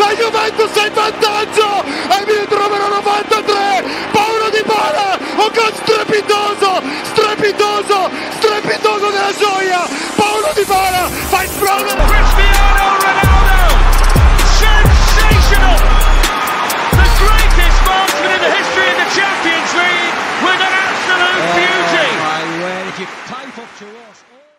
la Juventus è in vantaggio al minuto numero 93 Paolo Di Bala un gol strepitoso strepitoso strepitoso della gioia Paolo Di Bala fa esplodere Cristiano Ronaldo! Sensational! The greatest marksman in the history of the Champions League with an absolute eh, beauty! My word, if you type up to us. Oh.